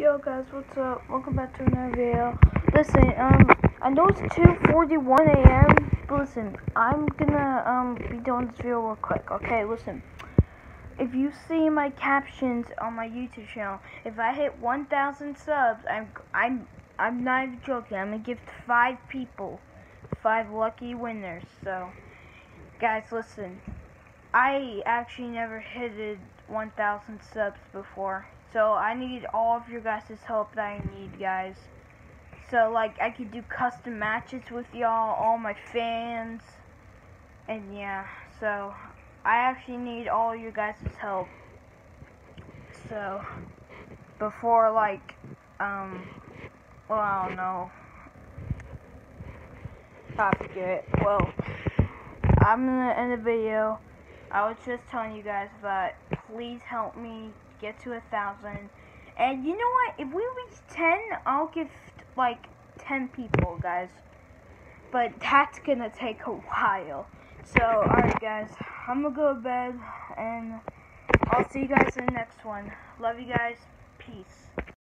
Yo guys, what's up? Welcome back to another video. Listen, um, I know it's 2:41 a.m. But listen, I'm gonna um be doing this video real quick. Okay, listen. If you see my captions on my YouTube channel, if I hit 1,000 subs, I'm I'm I'm not even joking. I'm gonna give five people, five lucky winners. So, guys, listen. I actually never hit 1,000 subs before. So I need all of your guys' help that I need, guys. So like I could do custom matches with y'all, all my fans, and yeah. So I actually need all your guys' help. So before like um, well I don't know. I forget. Well, I'm gonna end the video. I was just telling you guys that please help me get to a thousand. And you know what? If we reach ten, I'll give like ten people, guys. But that's gonna take a while. So, alright, guys, I'm gonna go to bed, and I'll see you guys in the next one. Love you guys. Peace.